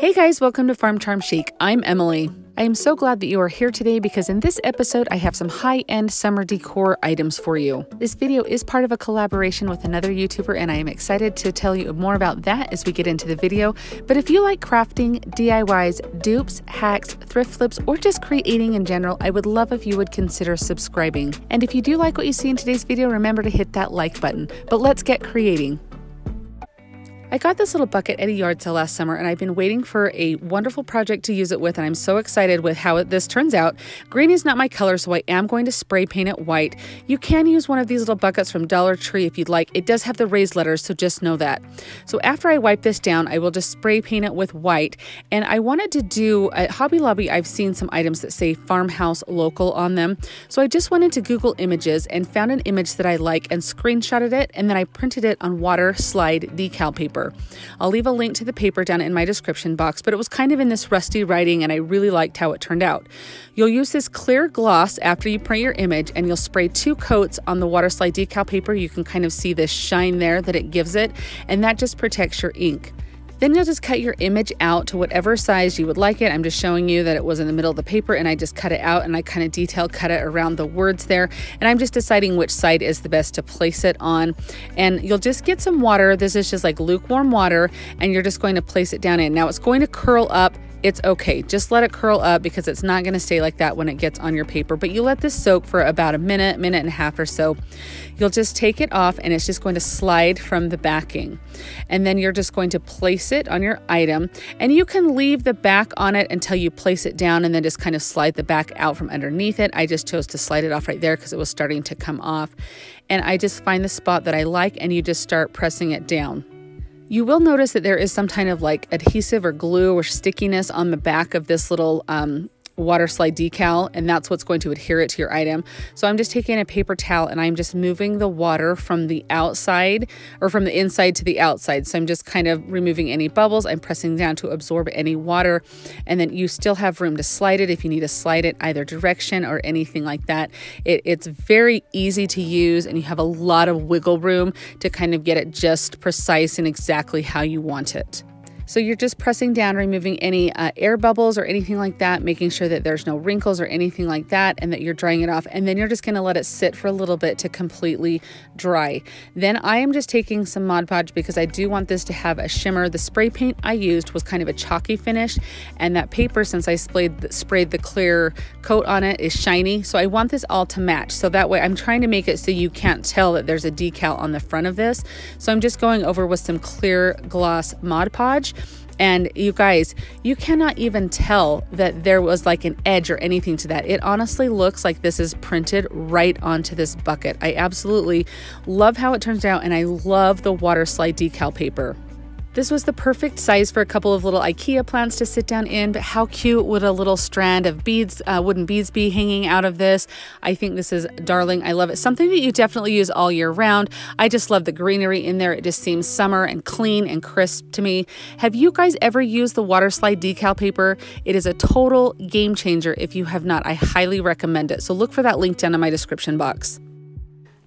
Hey guys, welcome to Farm Charm Chic. I'm Emily. I am so glad that you are here today because in this episode, I have some high end summer decor items for you. This video is part of a collaboration with another YouTuber, and I am excited to tell you more about that as we get into the video. But if you like crafting, DIYs, dupes, hacks, thrift flips, or just creating in general, I would love if you would consider subscribing. And if you do like what you see in today's video, remember to hit that like button. But let's get creating. I got this little bucket at a yard sale last summer and I've been waiting for a wonderful project to use it with and I'm so excited with how this turns out. Green is not my color so I am going to spray paint it white. You can use one of these little buckets from Dollar Tree if you'd like. It does have the raised letters so just know that. So after I wipe this down I will just spray paint it with white and I wanted to do at Hobby Lobby I've seen some items that say farmhouse local on them. So I just went into Google Images and found an image that I like and screenshotted it and then I printed it on water slide decal paper paper. I'll leave a link to the paper down in my description box, but it was kind of in this rusty writing and I really liked how it turned out. You'll use this clear gloss after you print your image and you'll spray two coats on the water slide decal paper. You can kind of see this shine there that it gives it, and that just protects your ink. Then you'll just cut your image out to whatever size you would like it. I'm just showing you that it was in the middle of the paper and I just cut it out and I kind of detail cut it around the words there. And I'm just deciding which side is the best to place it on. And you'll just get some water. This is just like lukewarm water and you're just going to place it down in. Now it's going to curl up it's okay. Just let it curl up because it's not going to stay like that when it gets on your paper. But you let this soak for about a minute, minute and a half or so. You'll just take it off and it's just going to slide from the backing. And then you're just going to place it on your item. And you can leave the back on it until you place it down and then just kind of slide the back out from underneath it. I just chose to slide it off right there because it was starting to come off. And I just find the spot that I like and you just start pressing it down. You will notice that there is some kind of like adhesive or glue or stickiness on the back of this little um, water slide decal and that's what's going to adhere it to your item. So I'm just taking a paper towel and I'm just moving the water from the outside or from the inside to the outside. So I'm just kind of removing any bubbles. I'm pressing down to absorb any water and then you still have room to slide it if you need to slide it either direction or anything like that. It, it's very easy to use and you have a lot of wiggle room to kind of get it just precise and exactly how you want it. So you're just pressing down, removing any uh, air bubbles or anything like that, making sure that there's no wrinkles or anything like that, and that you're drying it off. And then you're just going to let it sit for a little bit to completely dry. Then I am just taking some Mod Podge because I do want this to have a shimmer. The spray paint I used was kind of a chalky finish, and that paper, since I sprayed, sprayed the clear coat on it, is shiny. So I want this all to match. So that way I'm trying to make it so you can't tell that there's a decal on the front of this. So I'm just going over with some clear gloss Mod Podge and you guys, you cannot even tell that there was like an edge or anything to that. It honestly looks like this is printed right onto this bucket. I absolutely love how it turns out, and I love the water slide decal paper. This was the perfect size for a couple of little IKEA plants to sit down in, but how cute would a little strand of beads, uh, wooden beads be hanging out of this? I think this is darling. I love it. Something that you definitely use all year round. I just love the greenery in there. It just seems summer and clean and crisp to me. Have you guys ever used the water slide decal paper? It is a total game changer. If you have not, I highly recommend it. So look for that link down in my description box.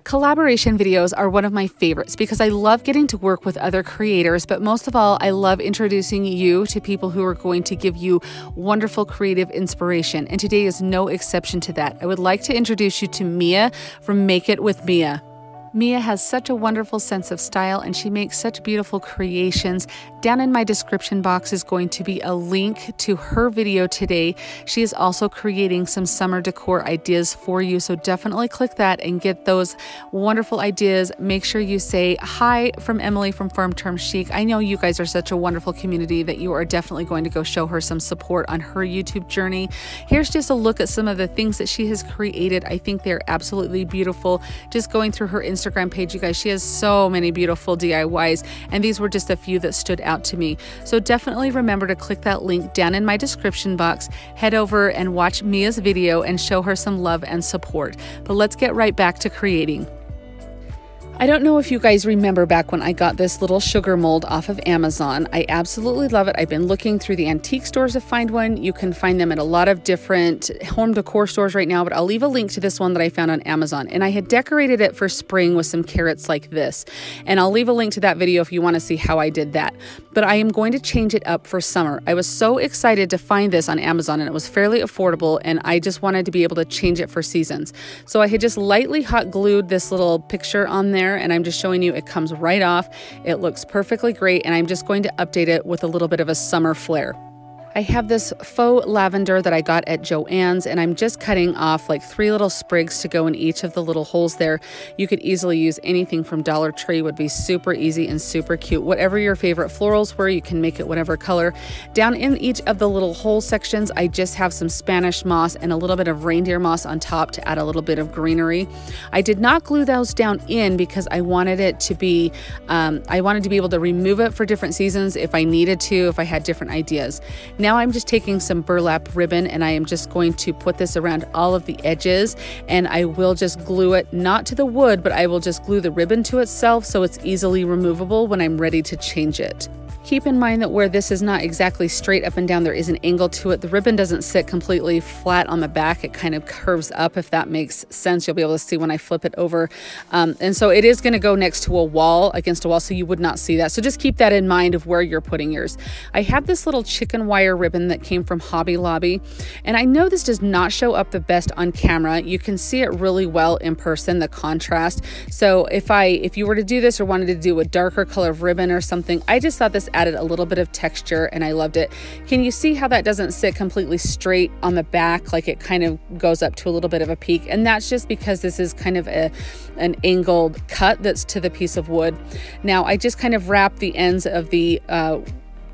Collaboration videos are one of my favorites because I love getting to work with other creators, but most of all, I love introducing you to people who are going to give you wonderful creative inspiration. And today is no exception to that. I would like to introduce you to Mia from Make It With Mia. Mia has such a wonderful sense of style and she makes such beautiful creations. Down in my description box is going to be a link to her video today. She is also creating some summer decor ideas for you, so definitely click that and get those wonderful ideas. Make sure you say hi from Emily from Farm Charm Chic. I know you guys are such a wonderful community that you are definitely going to go show her some support on her YouTube journey. Here's just a look at some of the things that she has created. I think they're absolutely beautiful. Just going through her Instagram Instagram page, you guys. She has so many beautiful DIYs, and these were just a few that stood out to me. So definitely remember to click that link down in my description box, head over and watch Mia's video and show her some love and support. But let's get right back to creating. I don't know if you guys remember back when I got this little sugar mold off of Amazon. I absolutely love it. I've been looking through the antique stores to find one. You can find them at a lot of different home decor stores right now, but I'll leave a link to this one that I found on Amazon. And I had decorated it for spring with some carrots like this. And I'll leave a link to that video if you want to see how I did that. But I am going to change it up for summer. I was so excited to find this on Amazon and it was fairly affordable and I just wanted to be able to change it for seasons. So I had just lightly hot glued this little picture on there there and I'm just showing you it comes right off. It looks perfectly great and I'm just going to update it with a little bit of a summer flair. I have this faux lavender that I got at Joann's and I'm just cutting off like three little sprigs to go in each of the little holes there. You could easily use anything from Dollar Tree would be super easy and super cute. Whatever your favorite florals were, you can make it whatever color. Down in each of the little hole sections, I just have some Spanish moss and a little bit of reindeer moss on top to add a little bit of greenery. I did not glue those down in because I wanted it to be, um, I wanted to be able to remove it for different seasons if I needed to, if I had different ideas. Now I'm just taking some burlap ribbon and I am just going to put this around all of the edges and I will just glue it not to the wood, but I will just glue the ribbon to itself so it's easily removable when I'm ready to change it. Keep in mind that where this is not exactly straight up and down, there is an angle to it. The ribbon doesn't sit completely flat on the back. It kind of curves up, if that makes sense. You'll be able to see when I flip it over. Um, and so it is going to go next to a wall, against a wall, so you would not see that. So just keep that in mind of where you're putting yours. I have this little chicken wire ribbon that came from Hobby Lobby. And I know this does not show up the best on camera. You can see it really well in person, the contrast. So if I, if you were to do this or wanted to do a darker color of ribbon or something, I just thought this added a little bit of texture and I loved it. Can you see how that doesn't sit completely straight on the back? Like it kind of goes up to a little bit of a peak. And that's just because this is kind of a, an angled cut that's to the piece of wood. Now I just kind of wrap the ends of the uh,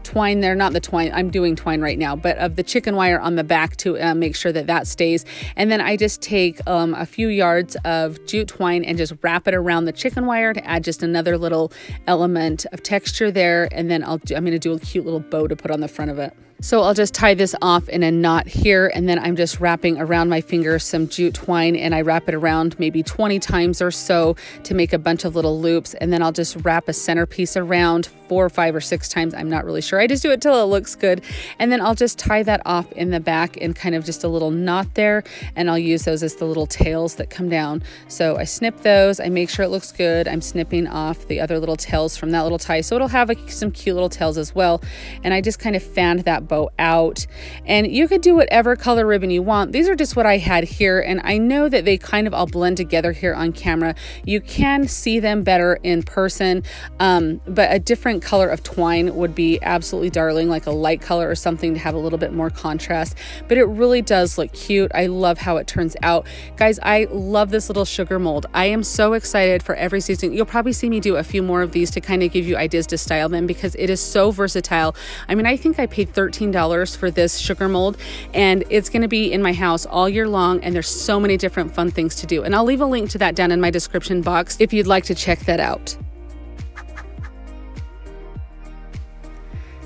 twine there, not the twine, I'm doing twine right now, but of the chicken wire on the back to uh, make sure that that stays. And then I just take um, a few yards of jute twine and just wrap it around the chicken wire to add just another little element of texture there. And then I'll do, I'm going to do a cute little bow to put on the front of it. So I'll just tie this off in a knot here and then I'm just wrapping around my finger some jute twine and I wrap it around maybe 20 times or so to make a bunch of little loops and then I'll just wrap a centerpiece around four or five or six times. I'm not really sure. I just do it till it looks good and then I'll just tie that off in the back in kind of just a little knot there and I'll use those as the little tails that come down. So I snip those, I make sure it looks good. I'm snipping off the other little tails from that little tie so it'll have a, some cute little tails as well and I just kind of fanned that bow out. And you could do whatever color ribbon you want. These are just what I had here. And I know that they kind of all blend together here on camera. You can see them better in person, um, but a different color of twine would be absolutely darling, like a light color or something to have a little bit more contrast. But it really does look cute. I love how it turns out. Guys, I love this little sugar mold. I am so excited for every season. You'll probably see me do a few more of these to kind of give you ideas to style them because it is so versatile. I mean, I think I paid 13 $15 for this sugar mold and it's going to be in my house all year long and there's so many different fun things to do. And I'll leave a link to that down in my description box if you'd like to check that out.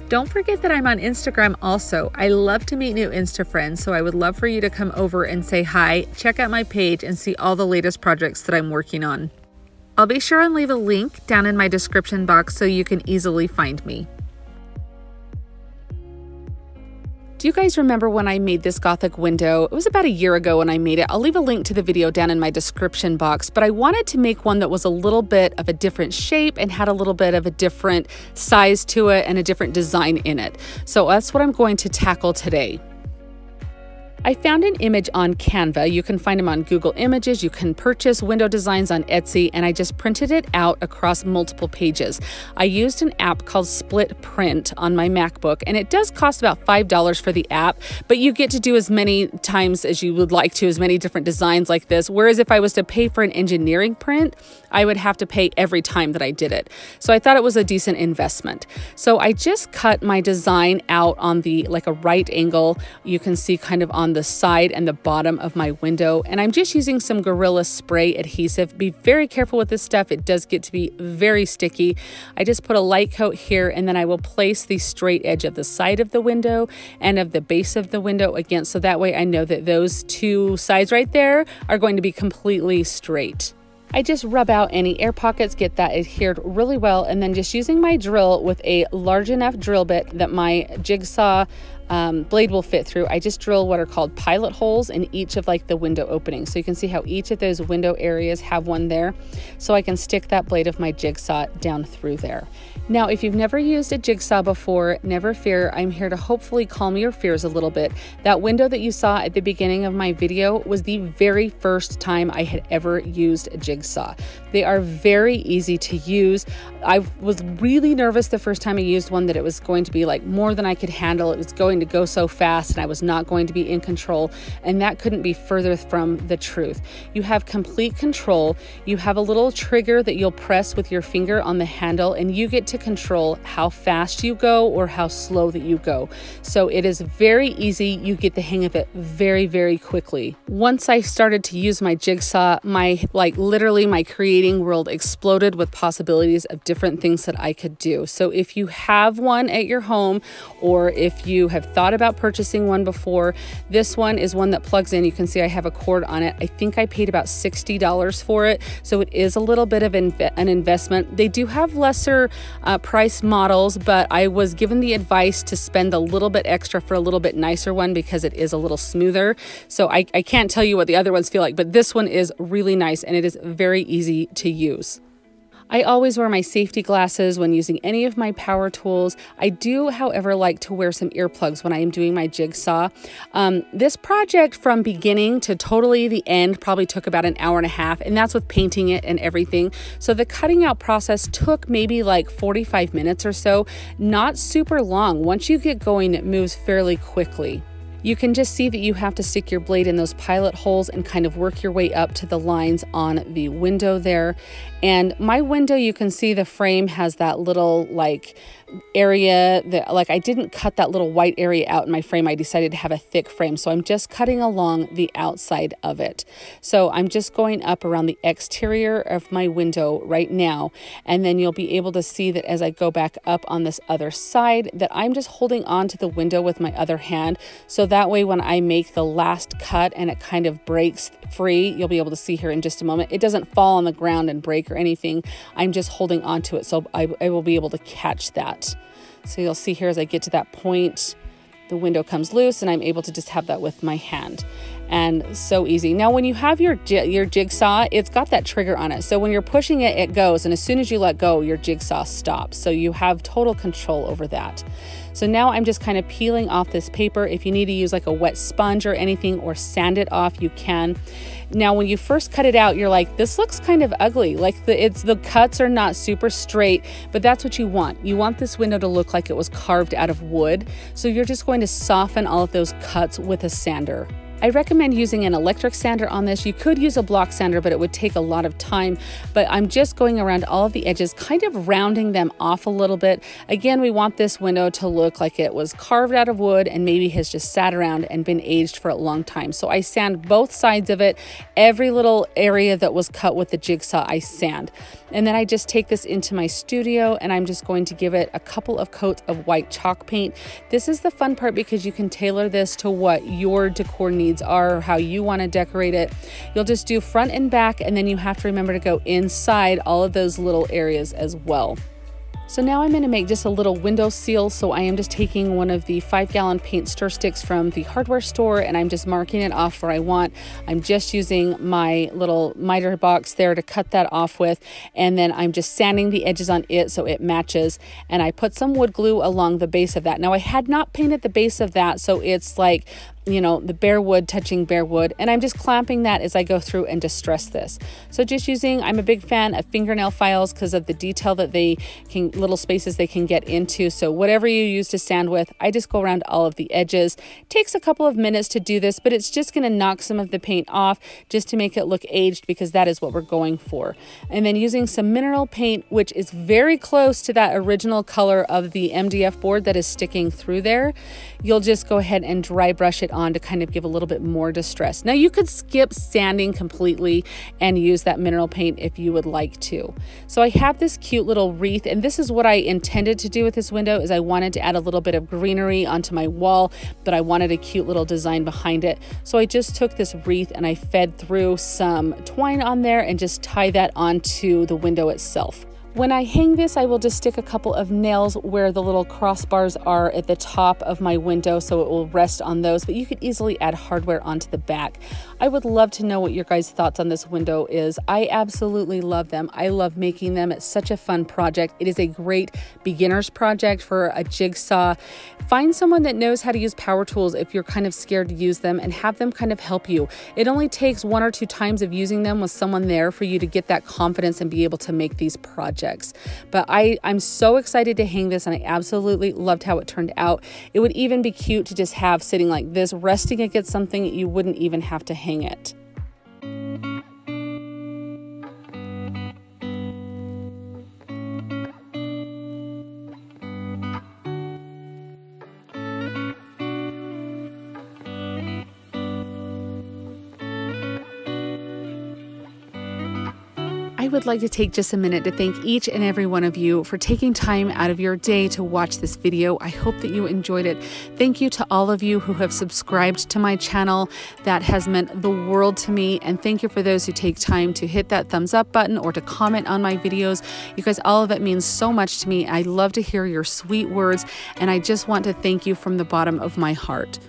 Don't forget that I'm on Instagram also. I love to meet new Insta friends, so I would love for you to come over and say hi, check out my page, and see all the latest projects that I'm working on. I'll be sure and leave a link down in my description box so you can easily find me. Do you guys remember when I made this Gothic window? It was about a year ago when I made it. I'll leave a link to the video down in my description box, but I wanted to make one that was a little bit of a different shape and had a little bit of a different size to it and a different design in it. So that's what I'm going to tackle today. I found an image on Canva. You can find them on Google Images. You can purchase window designs on Etsy, and I just printed it out across multiple pages. I used an app called Split Print on my MacBook, and it does cost about $5 for the app, but you get to do as many times as you would like to, as many different designs like this. Whereas if I was to pay for an engineering print, I would have to pay every time that I did it. So I thought it was a decent investment. So I just cut my design out on the like a right angle. You can see kind of on the side and the bottom of my window. And I'm just using some Gorilla Spray adhesive. Be very careful with this stuff. It does get to be very sticky. I just put a light coat here and then I will place the straight edge of the side of the window and of the base of the window against so that way I know that those two sides right there are going to be completely straight. I just rub out any air pockets, get that adhered really well, and then just using my drill with a large enough drill bit that my jigsaw um, blade will fit through, I just drill what are called pilot holes in each of like the window openings. So you can see how each of those window areas have one there. So I can stick that blade of my jigsaw down through there. Now, if you've never used a jigsaw before, never fear. I'm here to hopefully calm your fears a little bit. That window that you saw at the beginning of my video was the very first time I had ever used a jigsaw. They are very easy to use. I was really nervous the first time I used one that it was going to be like more than I could handle. It was going to go so fast and I was not going to be in control. And that couldn't be further from the truth. You have complete control. You have a little trigger that you'll press with your finger on the handle and you get to to control how fast you go or how slow that you go. So it is very easy. You get the hang of it very, very quickly. Once I started to use my jigsaw, my like literally my creating world exploded with possibilities of different things that I could do. So if you have one at your home or if you have thought about purchasing one before, this one is one that plugs in. You can see I have a cord on it. I think I paid about $60 for it. So it is a little bit of an investment. They do have lesser uh, price models, but I was given the advice to spend a little bit extra for a little bit nicer one because it is a little smoother. So I, I can't tell you what the other ones feel like, but this one is really nice and it is very easy to use. I always wear my safety glasses when using any of my power tools. I do, however, like to wear some earplugs when I am doing my jigsaw. Um, this project from beginning to totally the end probably took about an hour and a half, and that's with painting it and everything. So the cutting out process took maybe like 45 minutes or so, not super long. Once you get going, it moves fairly quickly. You can just see that you have to stick your blade in those pilot holes and kind of work your way up to the lines on the window there. And my window, you can see the frame has that little like area that like I didn't cut that little white area out in my frame. I decided to have a thick frame. So I'm just cutting along the outside of it. So I'm just going up around the exterior of my window right now. And then you'll be able to see that as I go back up on this other side that I'm just holding on to the window with my other hand. So that way when I make the last cut and it kind of breaks free, you'll be able to see here in just a moment. It doesn't fall on the ground and break or anything. I'm just holding on to it. So I, I will be able to catch that. So you'll see here as I get to that point, the window comes loose and I'm able to just have that with my hand. And so easy. Now, when you have your, your jigsaw, it's got that trigger on it. So when you're pushing it, it goes. And as soon as you let go, your jigsaw stops. So you have total control over that. So now I'm just kind of peeling off this paper. If you need to use like a wet sponge or anything or sand it off, you can. Now, when you first cut it out, you're like, this looks kind of ugly. Like the it's the cuts are not super straight, but that's what you want. You want this window to look like it was carved out of wood. So you're just going to soften all of those cuts with a sander. I recommend using an electric sander on this. You could use a block sander, but it would take a lot of time. But I'm just going around all of the edges, kind of rounding them off a little bit. Again, we want this window to look like it was carved out of wood and maybe has just sat around and been aged for a long time. So I sand both sides of it. Every little area that was cut with the jigsaw, I sand. And then I just take this into my studio and I'm just going to give it a couple of coats of white chalk paint. This is the fun part because you can tailor this to what your decor needs are, how you want to decorate it. You'll just do front and back and then you have to remember to go inside all of those little areas as well. So now I'm going to make just a little window seal. So I am just taking one of the five gallon paint stir sticks from the hardware store and I'm just marking it off where I want. I'm just using my little miter box there to cut that off with. And then I'm just sanding the edges on it so it matches. And I put some wood glue along the base of that. Now I had not painted the base of that. So it's like you know, the bare wood touching bare wood. And I'm just clamping that as I go through and distress this. So just using, I'm a big fan of fingernail files because of the detail that they can, little spaces they can get into. So whatever you use to sand with, I just go around all of the edges. It takes a couple of minutes to do this, but it's just going to knock some of the paint off just to make it look aged because that is what we're going for. And then using some mineral paint, which is very close to that original color of the MDF board that is sticking through there, you'll just go ahead and dry brush it on to kind of give a little bit more distress. Now you could skip sanding completely and use that mineral paint if you would like to. So I have this cute little wreath and this is what I intended to do with this window is I wanted to add a little bit of greenery onto my wall, but I wanted a cute little design behind it. So I just took this wreath and I fed through some twine on there and just tie that onto the window itself. When I hang this, I will just stick a couple of nails where the little crossbars are at the top of my window so it will rest on those, but you could easily add hardware onto the back. I would love to know what your guys' thoughts on this window is. I absolutely love them. I love making them. It's such a fun project. It is a great beginner's project for a jigsaw. Find someone that knows how to use power tools if you're kind of scared to use them and have them kind of help you. It only takes one or two times of using them with someone there for you to get that confidence and be able to make these projects projects. But I, I'm so excited to hang this and I absolutely loved how it turned out. It would even be cute to just have sitting like this, resting against something you wouldn't even have to hang it. I would like to take just a minute to thank each and every one of you for taking time out of your day to watch this video. I hope that you enjoyed it. Thank you to all of you who have subscribed to my channel. That has meant the world to me. And thank you for those who take time to hit that thumbs up button or to comment on my videos. You guys, all of it means so much to me. I love to hear your sweet words. And I just want to thank you from the bottom of my heart.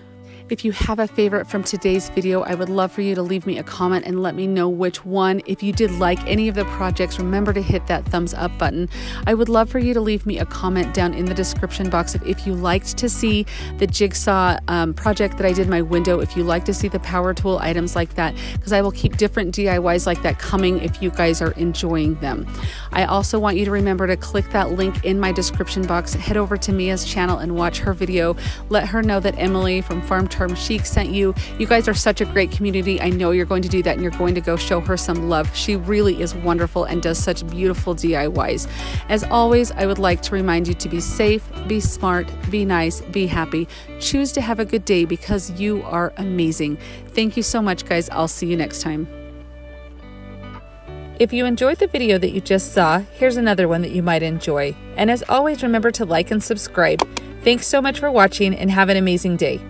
If you have a favorite from today's video, I would love for you to leave me a comment and let me know which one. If you did like any of the projects, remember to hit that thumbs up button. I would love for you to leave me a comment down in the description box if, if you liked to see the jigsaw um, project that I did my window, if you like to see the power tool items like that, because I will keep different DIYs like that coming if you guys are enjoying them. I also want you to remember to click that link in my description box, head over to Mia's channel and watch her video. Let her know that Emily from Farm Charm Chic sent you. You guys are such a great community. I know you're going to do that and you're going to go show her some love. She really is wonderful and does such beautiful DIYs. As always, I would like to remind you to be safe, be smart, be nice, be happy. Choose to have a good day because you are amazing. Thank you so much, guys. I'll see you next time. If you enjoyed the video that you just saw, here's another one that you might enjoy. And as always, remember to like and subscribe. Thanks so much for watching and have an amazing day.